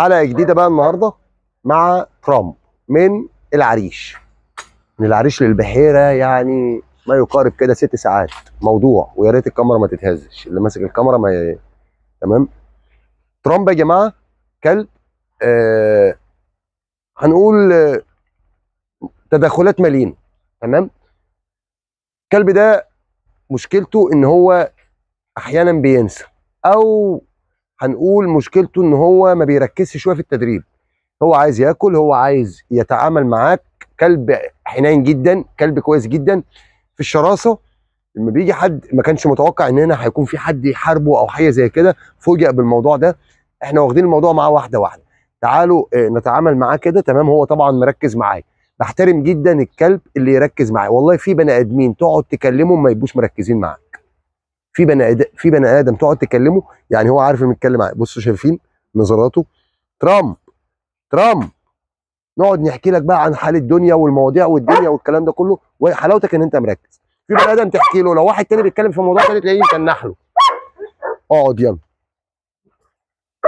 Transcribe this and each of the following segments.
حلقة جديدة بقى النهارده مع ترامب من العريش. من العريش للبحيرة يعني ما يقارب كده ست ساعات. موضوع ويا ريت الكاميرا ما تتهزش. اللي ماسك الكاميرا ما ي... تمام؟ ترامب يا جماعة كلب آه هنقول آه تدخلات مالين. تمام؟ الكلب ده مشكلته إن هو أحيانا بينسى أو هنقول مشكلته إن هو ما بيركزش شوية في التدريب. هو عايز ياكل هو عايز يتعامل معاك كلب حنين جدا كلب كويس جدا. في الشراسة لما بيجي حد ما كانش متوقع ان هنا هيكون في حد يحاربه أو حاجة زي كده فوجئ بالموضوع ده. إحنا واخدين الموضوع معاه واحدة واحدة. تعالوا آه، نتعامل معاه كده. تمام هو طبعا مركز معايا. بحترم جدا الكلب اللي يركز معايا. والله في بني آدمين تقعد تكلمهم ما يبقوش مركزين معاك في بني آدم في بني آدم تقعد تكلمه يعني هو عارف إنه بيتكلم بصوا شايفين نظراته. ترامب ترامب نقعد نحكي لك بقى عن حال الدنيا والمواضيع والدنيا والكلام ده كله وحلاوتك إن أنت مركز. في بني آدم تحكي له لو واحد تاني بيتكلم في موضوع تاني تلاقيه متنح له. اقعد يلا.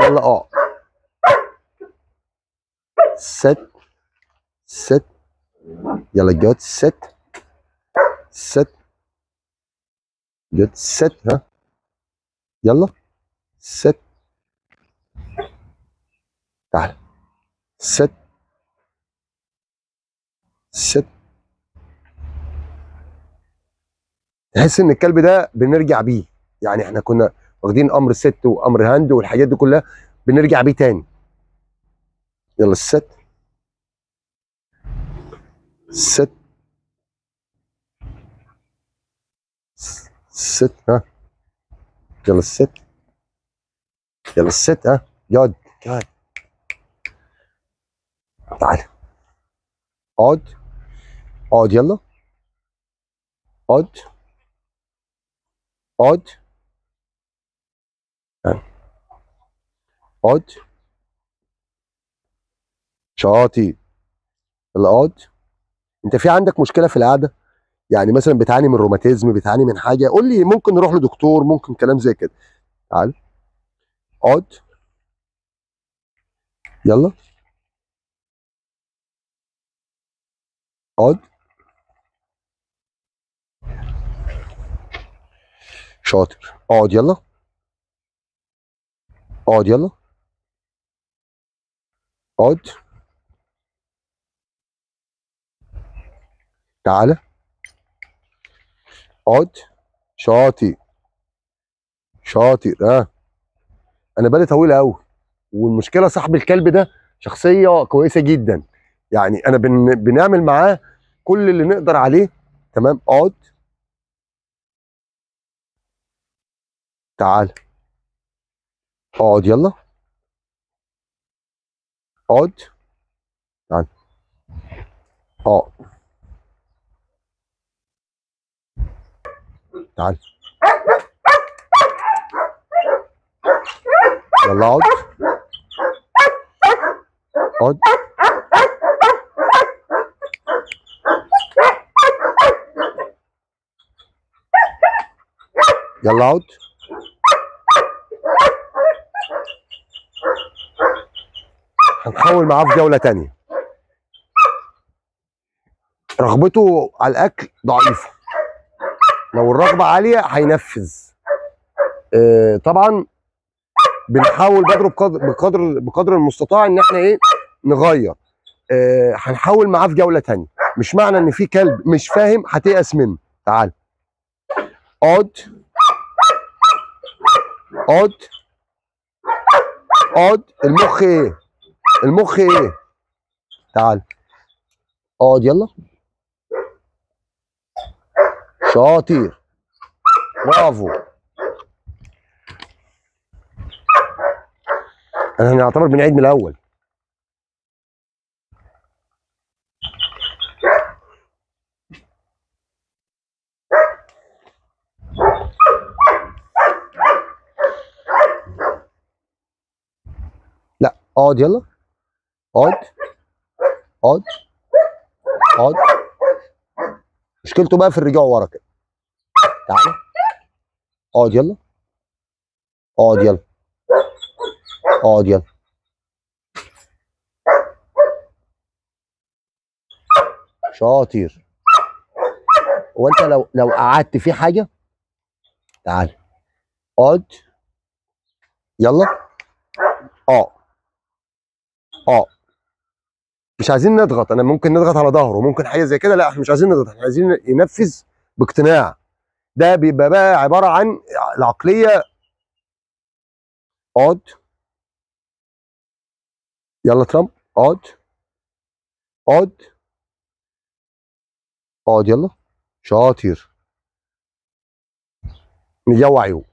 يلا اقعد. ست ست. يلا جود ست. sit. good sit ها؟ يلا. sit تعال. sit sit تحس إن الكلب ده بنرجع بيه. يعني إحنا كنا واخدين أمر sit وأمر hand والحاجات دي كلها بنرجع بيه تاني. يلا ال sit ست ست ها يلا الست يلا الست ها يقعد يقعد تعال اقعد اقعد يلا اقعد اقعد. اقعد شاطي اقعد انت في عندك مشكلة في القعدة؟ يعني مثلا بتعاني من روماتيزم بتعاني من حاجة قول لي ممكن نروح لدكتور ممكن كلام زي كده. تعال. اقعد يلا. اقعد شاطر. اقعد يلا. اقعد يلا. اقعد تعالى اقعد شاطر شاطر آه. أنا بالي طويل قوي والمشكلة صاحب الكلب ده شخصية كويسة جدا. يعني أنا بن... بنعمل معاه كل اللي نقدر عليه. تمام؟ اقعد تعال. اقعد يلا. اقعد تعال. اقعد تعال. يلا اقعد. اقعد. يلا اقعد. هنحاول معاه في جولة تانية. رغبته على الأكل ضعيفة. لو الرغبة عالية هينفذ. آه، طبعا بنحاول بقدر بقدر بقدر المستطاع إن إحنا إيه نغير. آه، هنحاول معاه في جولة تانية. مش معنى إن في كلب مش فاهم هتيأس منه. تعال. اقعد اقعد اقعد المخ إيه؟ المخ إيه؟ تعال. اقعد يلا. شاطر. برافو. أنا هنعتبر بنعيد من الأول. لا اقعد يلا. اقعد اقعد اقعد مشكلته بقى في الرجوع ورا كده. تعالى. اقعد يلا. اقعد يلا. اقعد يلا. شاطر. هو انت لو لو قعدت في حاجة تعالى اقعد. يلا. أه. أه. مش عايزين نضغط. أنا ممكن نضغط على ظهره. ممكن حاجة زي كده. لا إحنا مش عايزين نضغط. إحنا عايزين ينفذ باقتناع. ده بيبقى بقى عبارة عن العقلية. اقعد يلا ترامب. اقعد اقعد اقعد يلا. شاطر. نجوع عيوب